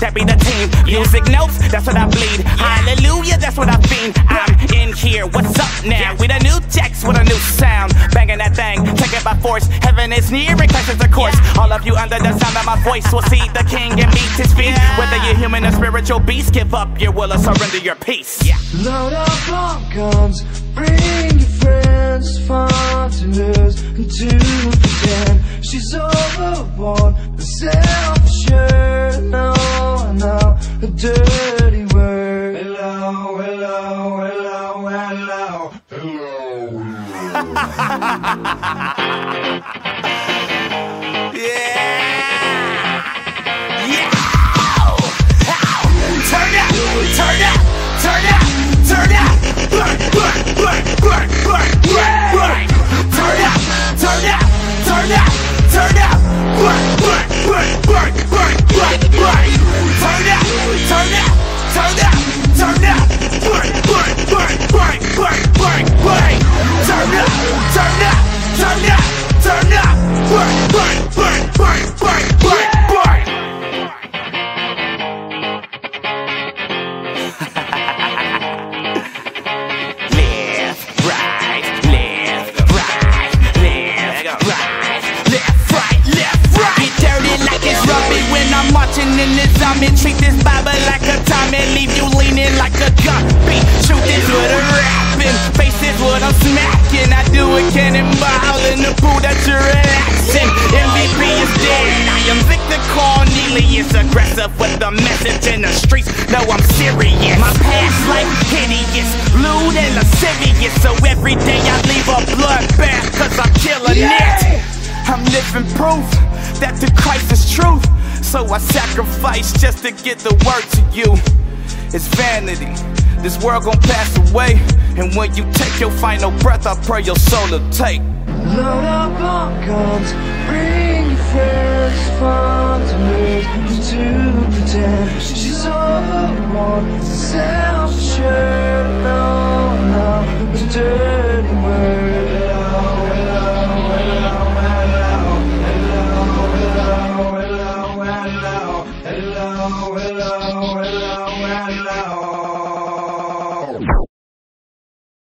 that be the team. Music notes, that's what I bleed. Hallelujah, that's what I fiend. I'm in here, what's up now? With a new text, with a new sound. Banging that thing, take it by force. Heaven is near, it clashes the course. All of you under the sound of my voice will see the king and meet his feet. Whether you're human or spiritual beast, give up your will or surrender your peace. Yeah. Load up on guns, bring your friends, fun to lose and to pretend. She's overboard, a dirty word. Hello, hello, hello, hello, Yeah. I'm in this zombie. Treat this Bible like a Tommy, leave you leaning like a guppy. Shoot this with a rapping, face is what I'm smacking. I do a cannonball in the pool that you're relaxing. MVP is dead. I am Victor Cornelius, aggressive with the message in the streets. No, I'm serious. My past life hideous, lewd and lascivious. So every day I leave a bloodbath, cause I'm killing it. I'm living proof that the Christ is truth. So I sacrifice just to get the word to you. It's vanity. This world gon' pass away. And when you take your final breath, I pray your soul will take. Load up on guns, bring your friends, lose and to pretend. She's overboard, self-assured, no, no,